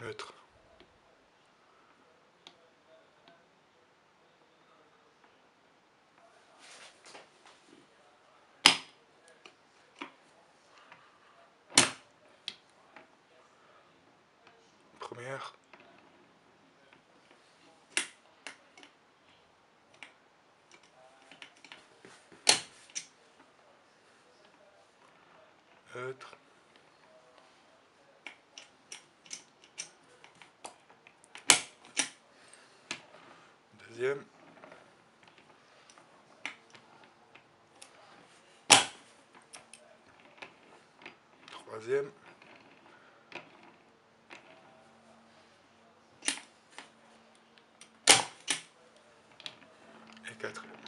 neutre. Première. Neutre. Deuxième. Troisième. Et quatrième.